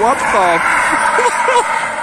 What the?